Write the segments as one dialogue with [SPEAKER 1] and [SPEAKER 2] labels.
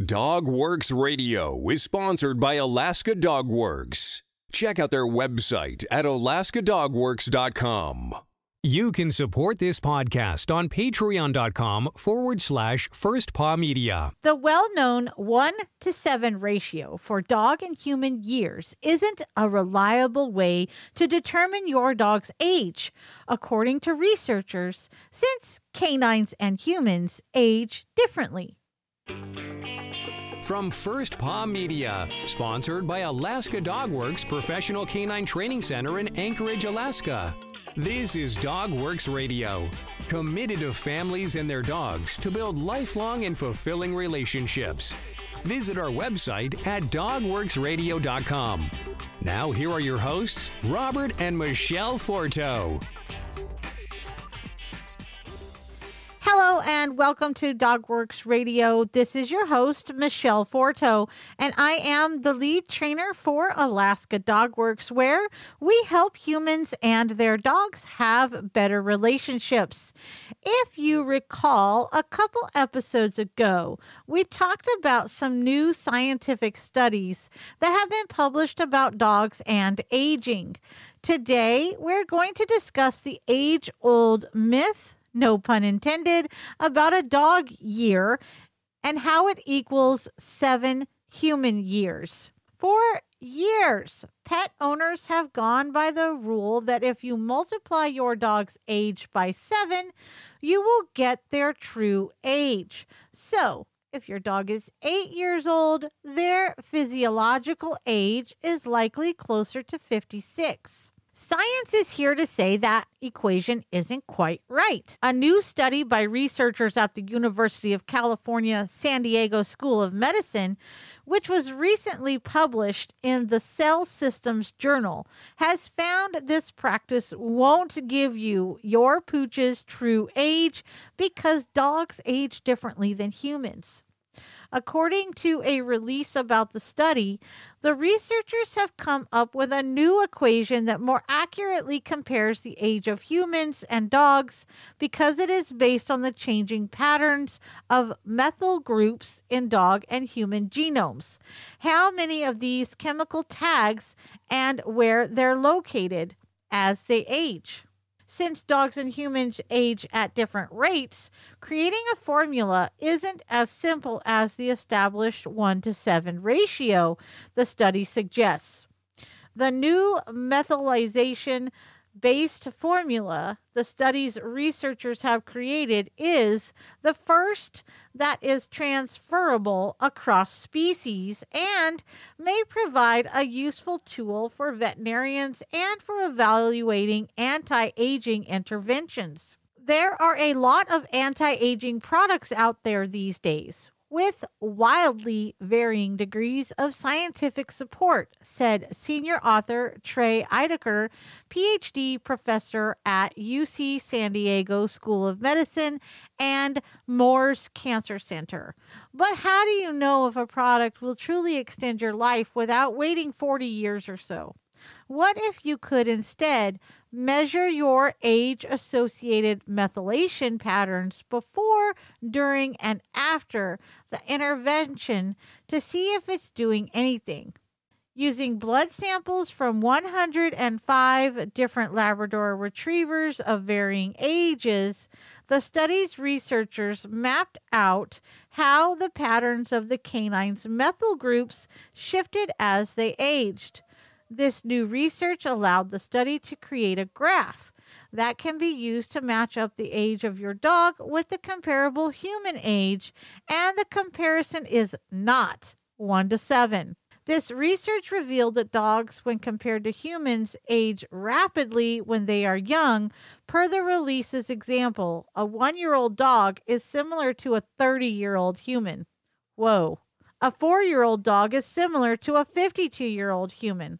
[SPEAKER 1] Dogworks Radio is sponsored by Alaska Dog Works. Check out their website at alaskadogworks.com.
[SPEAKER 2] You can support this podcast on patreon.com forward slash first paw media.
[SPEAKER 3] The well known 1 to 7 ratio for dog and human years isn't a reliable way to determine your dog's age, according to researchers, since canines and humans age differently.
[SPEAKER 2] From First Paw Media, sponsored by Alaska Dog Works Professional Canine Training Center in Anchorage, Alaska. This is Dog Works Radio, committed to families and their dogs to build lifelong and fulfilling relationships. Visit our website at dogworksradio.com. Now, here are your hosts, Robert and Michelle Forto.
[SPEAKER 3] And welcome to Dogworks Radio. This is your host, Michelle Forto, and I am the lead trainer for Alaska Dogworks, where we help humans and their dogs have better relationships. If you recall, a couple episodes ago, we talked about some new scientific studies that have been published about dogs and aging. Today, we're going to discuss the age old myth no pun intended, about a dog year and how it equals seven human years. For years, pet owners have gone by the rule that if you multiply your dog's age by seven, you will get their true age. So, if your dog is eight years old, their physiological age is likely closer to 56. Science is here to say that equation isn't quite right. A new study by researchers at the University of California, San Diego School of Medicine, which was recently published in the Cell Systems Journal, has found this practice won't give you your pooch's true age because dogs age differently than humans. According to a release about the study, the researchers have come up with a new equation that more accurately compares the age of humans and dogs because it is based on the changing patterns of methyl groups in dog and human genomes, how many of these chemical tags, and where they're located as they age. Since dogs and humans age at different rates, creating a formula isn't as simple as the established 1 to 7 ratio, the study suggests. The new methylation based formula the study's researchers have created is the first that is transferable across species and may provide a useful tool for veterinarians and for evaluating anti aging interventions. There are a lot of anti aging products out there these days with wildly varying degrees of scientific support, said senior author Trey Ideker, PhD professor at UC San Diego School of Medicine and Moores Cancer Center. But how do you know if a product will truly extend your life without waiting 40 years or so? What if you could instead measure your age associated methylation patterns before, during, and after the intervention to see if it's doing anything? Using blood samples from 105 different Labrador retrievers of varying ages, the study's researchers mapped out how the patterns of the canine's methyl groups shifted as they aged. This new research allowed the study to create a graph that can be used to match up the age of your dog with the comparable human age, and the comparison is not 1 to 7. This research revealed that dogs, when compared to humans, age rapidly when they are young. Per the release's example, a one year old dog is similar to a 30 year old human. Whoa. A four year old dog is similar to a 52 year old human.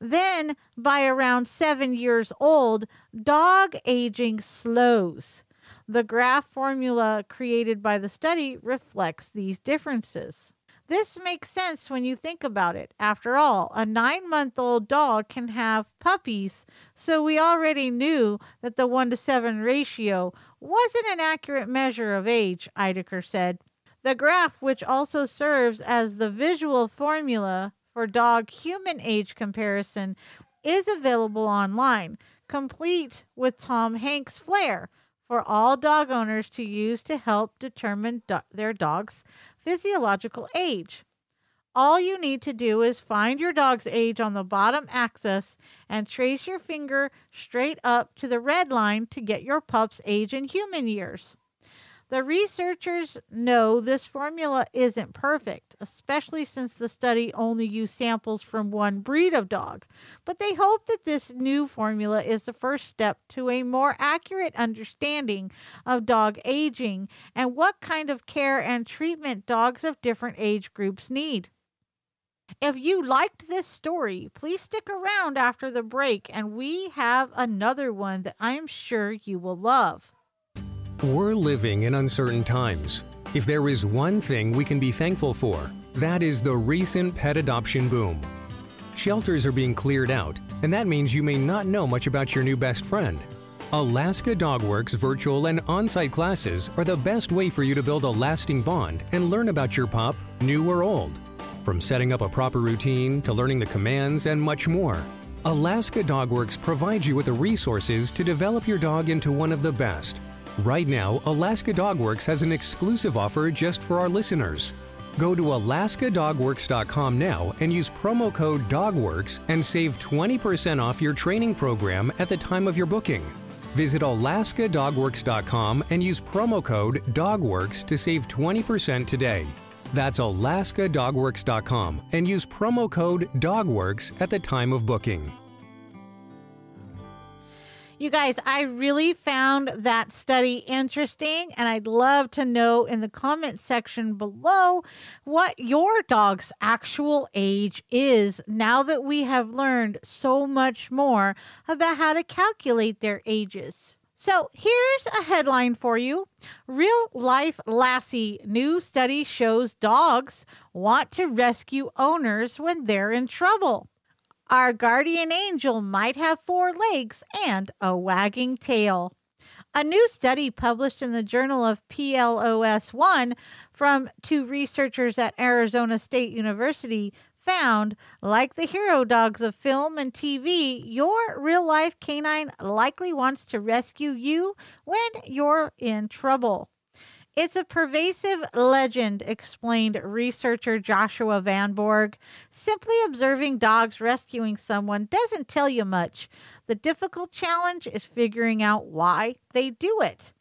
[SPEAKER 3] Then, by around seven years old, dog aging slows. The graph formula created by the study reflects these differences. This makes sense when you think about it. After all, a nine month old dog can have puppies, so we already knew that the 1 to 7 ratio wasn't an accurate measure of age, Ideker said. The graph, which also serves as the visual formula for dog human age comparison, is available online, complete with Tom Hanks' flair for all dog owners to use to help determine do- their dog's physiological age. All you need to do is find your dog's age on the bottom axis and trace your finger straight up to the red line to get your pup's age in human years. The researchers know this formula isn't perfect, especially since the study only used samples from one breed of dog, but they hope that this new formula is the first step to a more accurate understanding of dog aging and what kind of care and treatment dogs of different age groups need. If you liked this story, please stick around after the break, and we have another one that I'm sure you will love.
[SPEAKER 2] We're living in uncertain times. If there is one thing we can be thankful for, that is the recent pet adoption boom. Shelters are being cleared out, and that means you may not know much about your new best friend. Alaska Dogworks virtual and on site classes are the best way for you to build a lasting bond and learn about your pup, new or old. From setting up a proper routine to learning the commands and much more. Alaska Dogworks provides you with the resources to develop your dog into one of the best. Right now, Alaska Dogworks has an exclusive offer just for our listeners. Go to alaskadogworks.com now and use promo code DOGWORKS and save 20% off your training program at the time of your booking. Visit alaskadogworks.com and use promo code DOGWORKS to save 20% today. That's alaskadogworks.com and use promo code DOGWORKS at the time of booking.
[SPEAKER 3] You guys, I really found that study interesting, and I'd love to know in the comment section below what your dog's actual age is now that we have learned so much more about how to calculate their ages. So here's a headline for you Real Life Lassie new study shows dogs want to rescue owners when they're in trouble. Our guardian angel might have four legs and a wagging tail. A new study published in the Journal of PLOS 1 from two researchers at Arizona State University found, like the hero dogs of film and TV, your real life canine likely wants to rescue you when you're in trouble. It's a pervasive legend, explained researcher Joshua Van Bourg. Simply observing dogs rescuing someone doesn't tell you much. The difficult challenge is figuring out why they do it.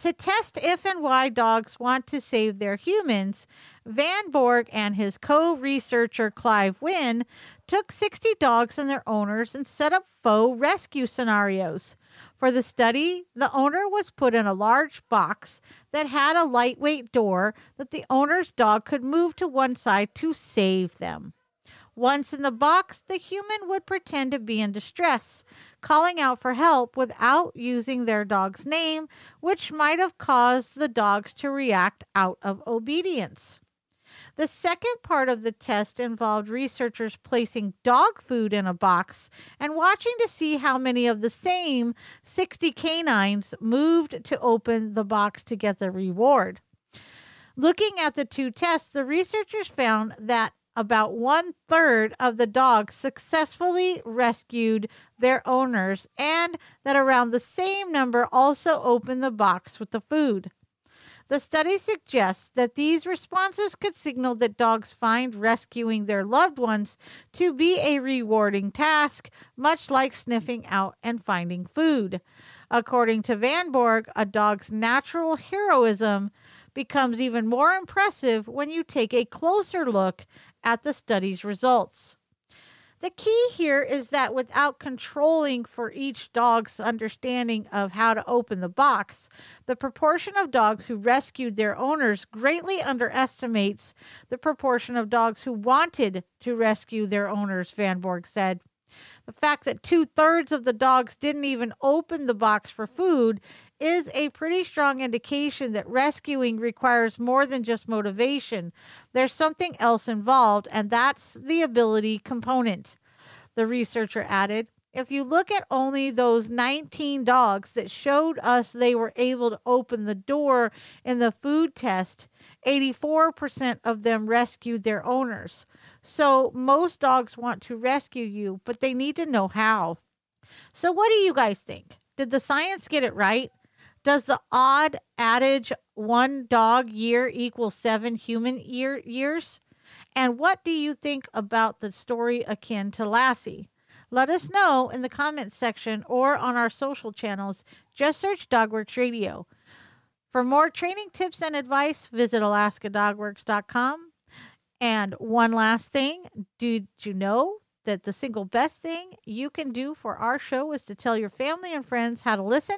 [SPEAKER 3] To test if and why dogs want to save their humans, Van Bourg and his co researcher Clive Wynne took 60 dogs and their owners and set up faux rescue scenarios. For the study, the owner was put in a large box that had a lightweight door that the owner's dog could move to one side to save them. Once in the box, the human would pretend to be in distress, calling out for help without using their dog's name, which might have caused the dogs to react out of obedience. The second part of the test involved researchers placing dog food in a box and watching to see how many of the same 60 canines moved to open the box to get the reward. Looking at the two tests, the researchers found that about one third of the dogs successfully rescued their owners, and that around the same number also opened the box with the food. The study suggests that these responses could signal that dogs find rescuing their loved ones to be a rewarding task, much like sniffing out and finding food. According to Van Bourg, a dog's natural heroism becomes even more impressive when you take a closer look at the study's results. The key here is that without controlling for each dog's understanding of how to open the box, the proportion of dogs who rescued their owners greatly underestimates the proportion of dogs who wanted to rescue their owners, Van Bourg said. The fact that two thirds of the dogs didn't even open the box for food is a pretty strong indication that rescuing requires more than just motivation. There's something else involved, and that's the ability component. The researcher added, If you look at only those 19 dogs that showed us they were able to open the door in the food test, 84% of them rescued their owners. So most dogs want to rescue you, but they need to know how. So, what do you guys think? Did the science get it right? Does the odd adage one dog year equals seven human year years? And what do you think about the story akin to Lassie? Let us know in the comments section or on our social channels. Just search Dogworks Radio. For more training tips and advice, visit alaskadogworks.com. And one last thing did you know that the single best thing you can do for our show is to tell your family and friends how to listen?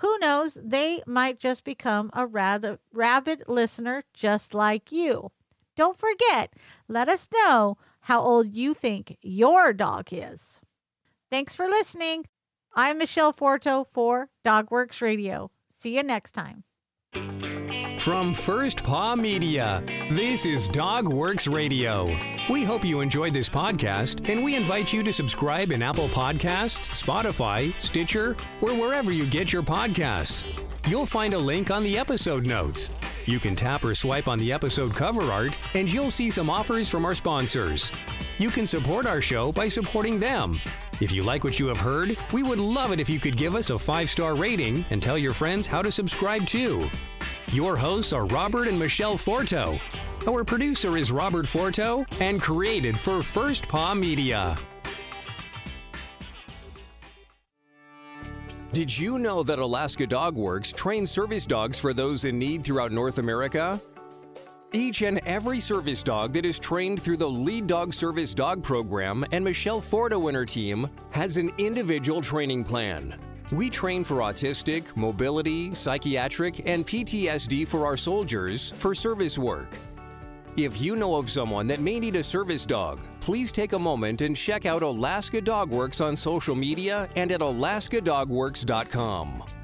[SPEAKER 3] Who knows, they might just become a rad- rabid listener just like you. Don't forget, let us know how old you think your dog is. Thanks for listening. I'm Michelle Forto for Dogworks Radio. See you next time.
[SPEAKER 2] From First Paw Media, this is Dog Works Radio. We hope you enjoyed this podcast, and we invite you to subscribe in Apple Podcasts, Spotify, Stitcher, or wherever you get your podcasts. You'll find a link on the episode notes. You can tap or swipe on the episode cover art, and you'll see some offers from our sponsors. You can support our show by supporting them. If you like what you have heard, we would love it if you could give us a five star rating and tell your friends how to subscribe too. Your hosts are Robert and Michelle Forto. Our producer is Robert Forto and created for First Paw Media.
[SPEAKER 1] Did you know that Alaska Dog Works trains service dogs for those in need throughout North America? Each and every service dog that is trained through the Lead Dog Service Dog Program and Michelle Forto and her team has an individual training plan. We train for autistic, mobility, psychiatric, and PTSD for our soldiers for service work. If you know of someone that may need a service dog, please take a moment and check out Alaska Dog Works on social media and at alaskadogworks.com.